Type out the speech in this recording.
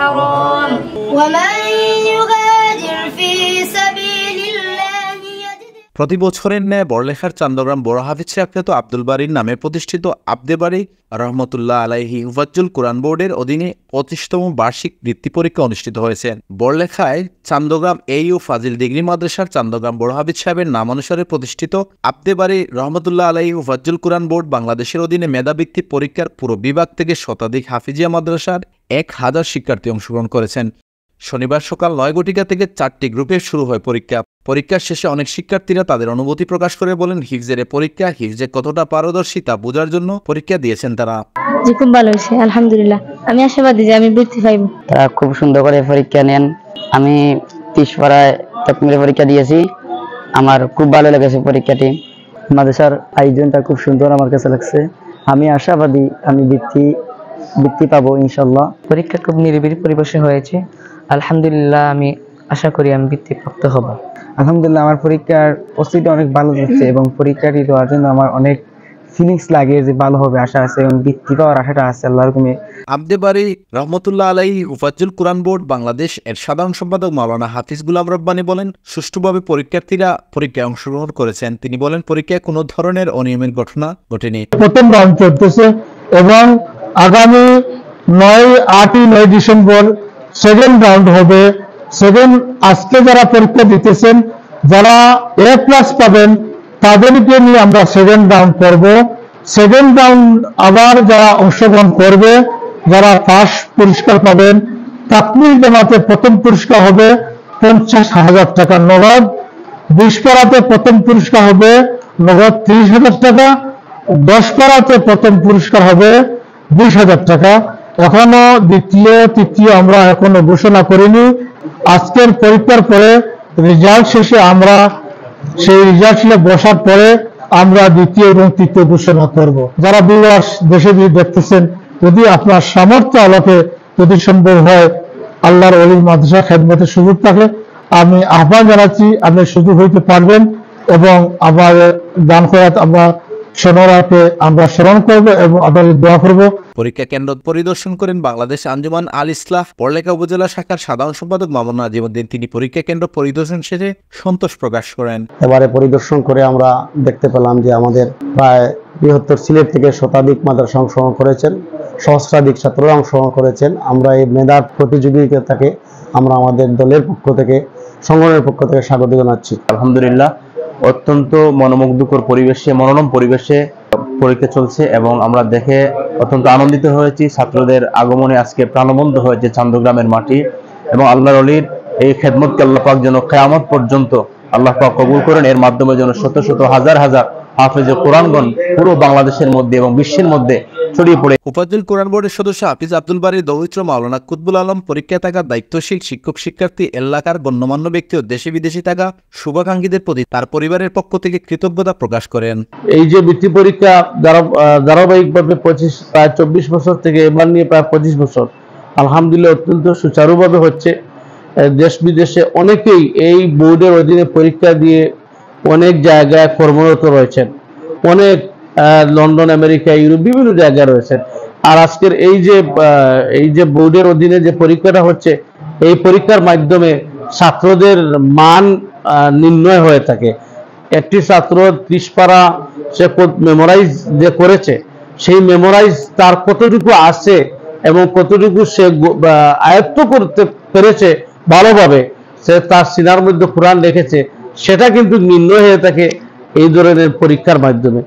حرام. وما প্রতি বছরের ন্যায় বড়লেখার চান্দগ্রাম বড় হাফিজ শাহখ্যাত আব্দুল বাড়ির নামে প্রতিষ্ঠিত আব্দে বাড়ি রহমতুল্লাহ আলাইহি হুফাজ্জুল কোরআন বোর্ডের অধীনে পঁচিশতম বার্ষিক বৃত্তি পরীক্ষা অনুষ্ঠিত হয়েছে। বড়লেখায় চান্দগ্রাম এইউ ফাজিল ডিগ্রি মাদ্রাসার চান্দগ্রাম বড় হাফিজ সাহেবের নাম অনুসারে প্রতিষ্ঠিত আব্দে বাড়ি রহমতুল্লাহ আলাইহি হুফাজ্জুল কোরআন বোর্ড বাংলাদেশের অধীনে মেধাবৃত্তি পরীক্ষার পুরো বিভাগ থেকে শতাধিক হাফিজিয়া মাদ্রাসার এক হাজার শিক্ষার্থী অংশগ্রহণ করেছেন। শনিবার সকাল নয় ঘটিকা থেকে চারটি গ্রুপে শুরু হয় পরীক্ষা। পরীক্ষার শেষে অনেক শিক্ষার্থীরা তাদের অনুভূতি প্রকাশ করে বলেন হিফজের এ পরীক্ষা হিফজে কতটা পারদর্শী তা বোঝার জন্য পরীক্ষা দিয়েছেন তারা। জি খুব ভালো হয়েছে আলহামদুলিল্লাহ। আমি আশাবাদী যে আমি বৃত্তি পাইব। তারা খুব সুন্দর করে পরীক্ষা নেন। আমি তিস পাড়ায় তকমিলে পরীক্ষা দিয়েছি। আমার খুব ভালো লেগেছে পরীক্ষাটি। মাদ্রাসার আয়োজনটা খুব সুন্দর আমার কাছে লাগছে। আমি আশাবাদী আমি বৃত্তি বৃত্তি পাবো ইনশাল্লাহ। পরীক্ষা খুব নিরিবিলি পরিবেশে হয়েছে। আলহামদুলিল্লাহ আমি আশা করি আমি বৃত্তিপ্রাপ্ত হব। আলহামদুলিল্লাহ আমার পরীক্ষার প্রস্তুতি অনেক ভালো যাচ্ছে এবং পরীক্ষাটি দেওয়ার জন্য আমার অনেক ফিলিংস লাগে যে ভালো হবে আশা আছে এবং বৃত্তি পাওয়ার আশাটা আছে আল্লাহর হুকুমে। আব্দে বাড়ি রহমতুল্লাহ আলাই উফাজ্জুল কোরআন বোর্ড বাংলাদেশ এর সাধারণ সম্পাদক মাওলানা হাফিজ গুলাম রব্বানি বলেন সুষ্ঠুভাবে পরীক্ষার্থীরা পরীক্ষায় অংশগ্রহণ করেছেন। তিনি বলেন পরীক্ষায় কোনো ধরনের অনিয়মের ঘটনা ঘটেনি। প্রথম রাউন্ড চলতেছে এবং আগামী নয় আটই নয় ডিসেম্বর সেকেন্ড রাউন্ড হবে। সেকেন্ড আজকে যারা পরীক্ষা দিতেছেন, যারা এ প্লাস পাবেন, তাদেরকে নিয়ে আমরা সেকেন্ড রাউন্ড করব। সেকেন্ড রাউন্ড আবার যারা অংশগ্রহণ করবে, যারা ফার্স্ট পুরস্কার পাবেন তাকমিল জামাতে প্রথম পুরস্কার হবে পঞ্চাশ হাজার টাকা নগদ। বিশ পাড়াতে প্রথম পুরস্কার হবে নগদ তিরিশ হাজার টাকা। দশ পাড়াতে প্রথম পুরস্কার হবে বিশ হাজার টাকা। এখনও দ্বিতীয়, তৃতীয় আমরা এখনও ঘোষণা করিনি। আজকের পরীক্ষার পরে রেজাল্ট শেষে আমরা সেই রেজাল্ট বসার পরে আমরা দ্বিতীয় এবং তৃতীয় ঘোষণা করব। যারা বিবাস দেশে দিয়ে দেখতেছেন, যদি আপনার সামর্থ্য আলোকে যদি সম্ভব হয়, আল্লাহর অলির মাদ্রাসা খেদমতের সুযোগ থাকে আমি আহ্বান জানাচ্ছি, আপনি সুযোগ হইতে পারবেন এবং আমার দান করাত আমরা সোনারাকে আমরা স্মরণ করব এবং আপনাদের দোয়া করব। পরীক্ষা কেন্দ্র পরিদর্শন করেন বাংলাদেশ আঞ্জুমান আল ইসলাহ। পড়লেখা উপজেলা শাখার সাধারণ সম্পাদক মামুন নাজিমুদ্দিন। তিনি পরীক্ষা কেন্দ্র পরিদর্শন শেষে সন্তোষ প্রকাশ করেন। এবারে পরিদর্শন করে আমরা দেখতে পেলাম যে আমাদের প্রায় বৃহত্তর সিলেট থেকে শতাধিক মাদ্রাসা অংশগ্রহণ করেছেন সহস্রাধিক ছাত্ররা অংশগ্রহণ করেছেন। আমরা এই মেধার প্রতিযোগিতাকে আমরা আমাদের দলের পক্ষ থেকে সংগঠনের পক্ষ থেকে স্বাগত জানাচ্ছি। আলহামদুলিল্লাহ অত্যন্ত মনোমুগ্ধকর পরিবেশে, মনোরম পরিবেশে পরীক্ষা চলছে এবং আমরা দেখে অত্যন্ত আনন্দিত হয়েছি। ছাত্রদের আগমনে আজকে প্রাণবন্ত হয়েছে চান্দগ্রামের মাটি এবং আল্লাহর অলির এই খেদমতকে আল্লাহ পাক যেন কেয়ামত পর্যন্ত আল্লাহ পাক কবুল করেন। এর মাধ্যমে যেন শত শত, হাজার হাজার হাফেজে কোরআনগণ পুরো বাংলাদেশের মধ্যে এবং বিশ্বের মধ্যে ছড়িয়ে পড়ে। উপাজুল কোরআন বোর্ডের সদস্য হাফিজ আব্দুল দৌত্র মাওলানা কুতবুল আলম পরীক্ষায় থাকা দায়িত্বশীল শিক্ষক শিক্ষার্থী এলাকার গণ্যমান্য ব্যক্তি ও দেশে বিদেশে থাকা শুভাকাঙ্ক্ষীদের প্রতি তার পরিবারের পক্ষ থেকে কৃতজ্ঞতা প্রকাশ করেন। এই যে বৃত্তি পরীক্ষা ধারাবাহিকভাবে পঁচিশ প্রায় চব্বিশ বছর থেকে এবার নিয়ে প্রায় পঁচিশ বছর আলহামদুলিল্লাহ অত্যন্ত সুচারুভাবে হচ্ছে। দেশ বিদেশে অনেকেই এই বোর্ডের অধীনে পরীক্ষা দিয়ে অনেক জায়গায় কর্মরত রয়েছেন। অনেক লন্ডন, আমেরিকা, ইউরোপ বিভিন্ন জায়গায় রয়েছেন। আর আজকের এই যে এই যে বোর্ডের অধীনে যে পরীক্ষাটা হচ্ছে, এই পরীক্ষার মাধ্যমে ছাত্রদের মান নির্ণয় হয়ে থাকে। একটি ছাত্র ত্রিশ পারা সে মেমোরাইজ যে করেছে, সেই মেমোরাইজ তার কতটুকু আছে এবং কতটুকু সে আয়ত্ত করতে পেরেছে ভালোভাবে, সে তার সিনার মধ্যে কোরআন রেখেছে সেটা কিন্তু নির্ণয় হয়ে থাকে এই ধরনের পরীক্ষার মাধ্যমে।